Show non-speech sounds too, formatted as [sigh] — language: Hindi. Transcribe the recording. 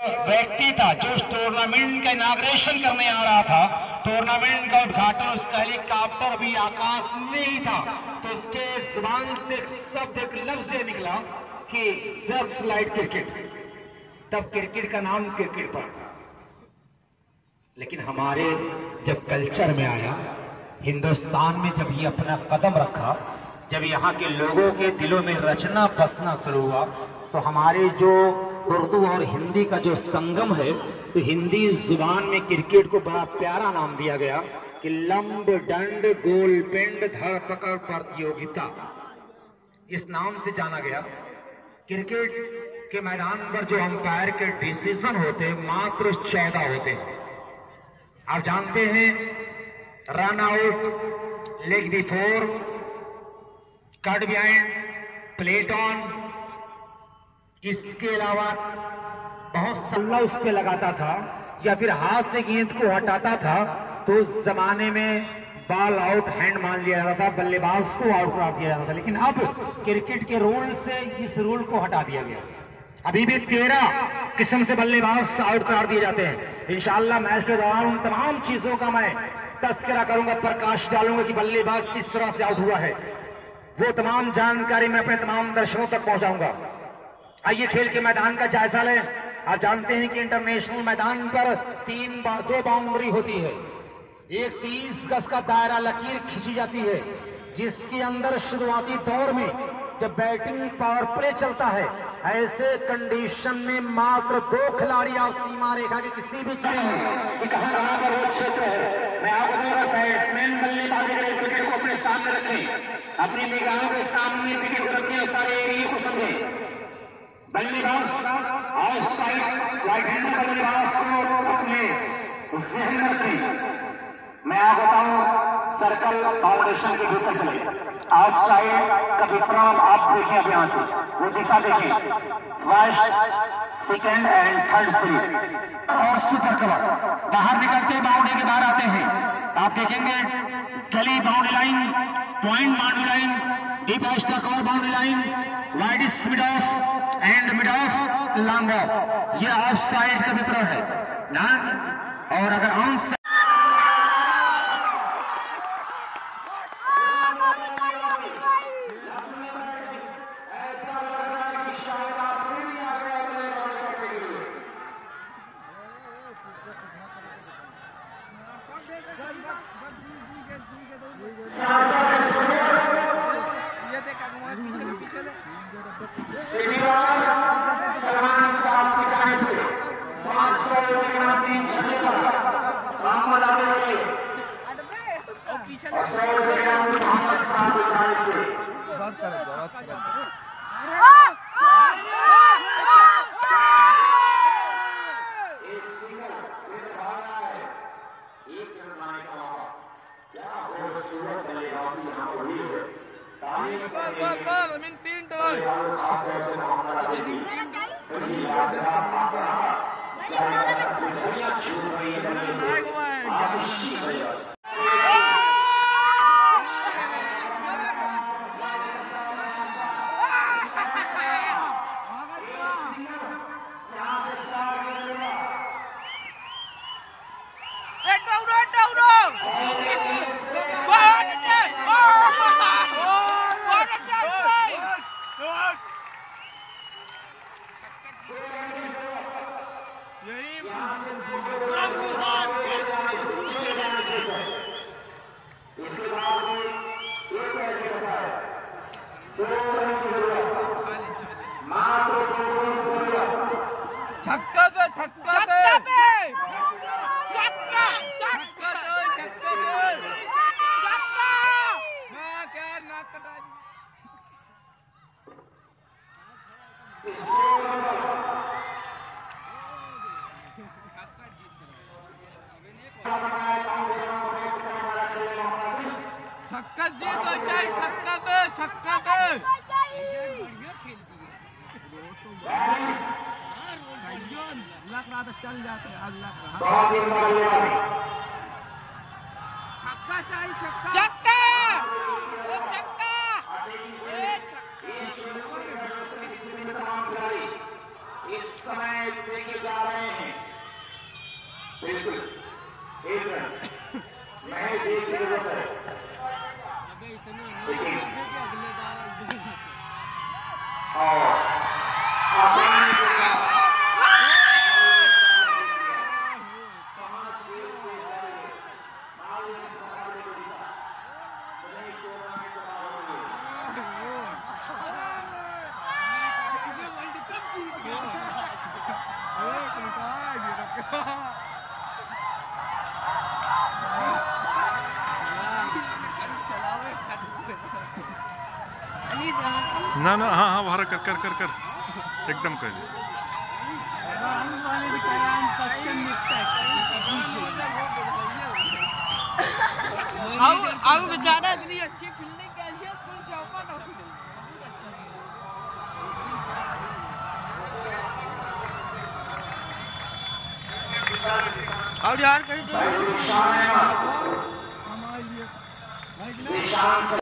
व्यक्ति था जो उस टूर्नामेंट का इनाग्रेशन करने आ रहा था। टूर्नामेंट का उद्घाटन उसका हेलीकॉप्टर भी आकाश में ही था। तो उसके ज़ुबान से एक शब्द, एक लफ्ज निकला कि जस्ट लाइट क्रिकेट। तब क्रिकेट का नाम क्रिकेट पड़ा। लेकिन हमारे जब कल्चर में आया, हिंदुस्तान में जब ये अपना कदम रखा, जब यहाँ के लोगों के दिलों में रचना बसना शुरू हुआ तो हमारे जो उर्दू और हिंदी का जो संगम है तो हिंदी ज़ुबान में क्रिकेट को बड़ा प्यारा नाम दिया गया कि लंब दंड गोल, पिंड धड़ पकड़ प्रतियोगिता। इस नाम से जाना गया। क्रिकेट के मैदान पर जो अंपायर के डिसीज़न होते हैं मात्र चौदह होते। हैं आप जानते हैं run out leg before caught behind played on इसके अलावा बहुत सल्ला उस पर लगाता था, या फिर हाथ से गेंद को हटाता था तो उस जमाने में बॉल आउट हैंड मान लिया जाता था, बल्लेबाज को आउट करा दिया जाता था। लेकिन अब क्रिकेट के रूल से इस रूल को हटा दिया गया। अभी भी तेरह किस्म से बल्लेबाज आउट करार दिए जाते हैं। इंशाला मैच के दौरान उन तमाम चीज़ों का मैं तस्करा करूँगा, प्रकाश डालूँगा कि बल्लेबाज किस तरह से आउट हुआ है। वो तमाम जानकारी मैं अपने तमाम दर्शकों तक पहुंचाऊँगा। आइए खेल के मैदान का जायजा लें आप जानते हैं कि इंटरनेशनल मैदान पर तीन बा, दो बाउंड्री होती है। एक तीस गज का दायरा लकीर खींची जाती है जिसके अंदर शुरुआती दौर में जब बैटिंग पावर प्ले चलता है ऐसे कंडीशन में मात्र दो खिलाड़ी आप सीमा रेखा के किसी भी कि पर वो क्षेत्र है। मैं आपको बैट्समैन बल्लेबाजी करें विकेट को अपने सामने रखें अपनी निगाहों के सामने विकेट को रखें और सारे एरिए को समझें आउट साइड मैं आपको बताऊँ सर्कल फाउंडेशन के भीतर चले आउटसाइड का विक्रम आप देखें अब यहाँ से वो दिशा देखें first second and third three और सुपर कवर बाहर निकलते बाउंड्री के बाहर आते हैं आप देखेंगे gully boundary line point boundary line deep extra cover boundary line wide mid off and mid off long off यह ऑफ़ साइड का विक्रम है, ना? और अगर ऑन छक्का पे छक्का छक्का पे। छक्का छक्का छक्का छक्का मैं क्या नाक कटा छक्का जीत हो जाए छक्का पे छक्का पे बढ़िया खेलती है भाइयों लग रहा चल जाते आज छक्का चाहिए छक्का छक्का ओ छक्का ए छक्का इस समय देखे जा रहे हैं। बिल्कुल एक रन महज एक की ज़रूरत है अबे इतने अगले बार और आसानी के साथ पाँच खेल से पहले मालूम है मुकाबले को जीता नहीं टूर्नामेंट का हो वर्ल्ड कप जीत गया एक रिकॉर्ड ये रखा चलावे ना ना हाँ हाँ बाहर कर कर कर कर। एकदम कर दे [laughs] अब अब बेचारा इतनी अच्छी फील्डिंग के लिए फुल चौपट हो और यार कहीं तो निशान है